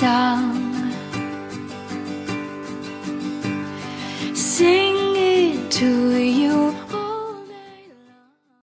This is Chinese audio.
想